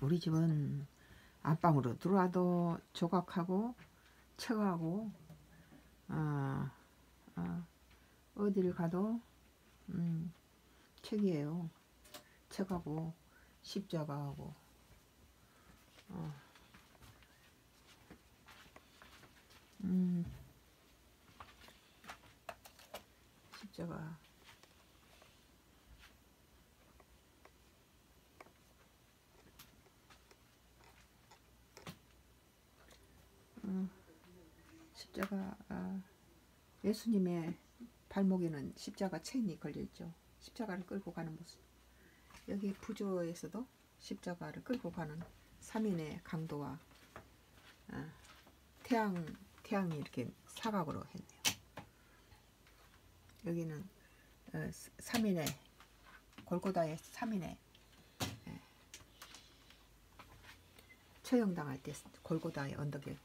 우리 집은 안방으로 들어와도 조각하고 척하고 아, 아, 어디를 가도 음, 책이에요. 책하고 십자가하고 어. 음, 십자가 십자가 아, 예수님의 발목에는 십자가 체인이 걸려있죠. 십자가를 끌고 가는 모습. 여기 부조에서도 십자가를 끌고 가는 3인의 강도와 아, 태양, 태양이 이렇게 사각으로 했네요. 여기는 어, 3인의 골고다의 3인의 예. 처형당할 때 골고다의 언덕에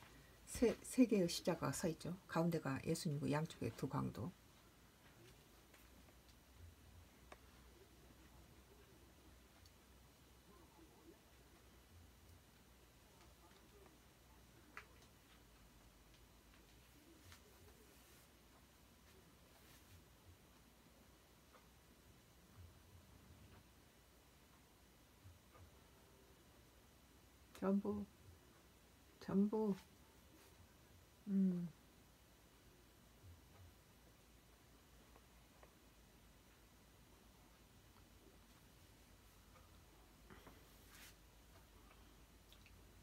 세, 세 개의 십자가가 서 있죠. 가운데가 예수님이고 양쪽에 두 강도. 전부 전부 음.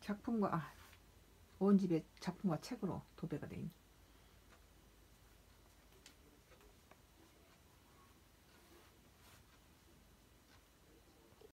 작품과 아, 온 집에 작품과 책으로 도배가 돼 있네.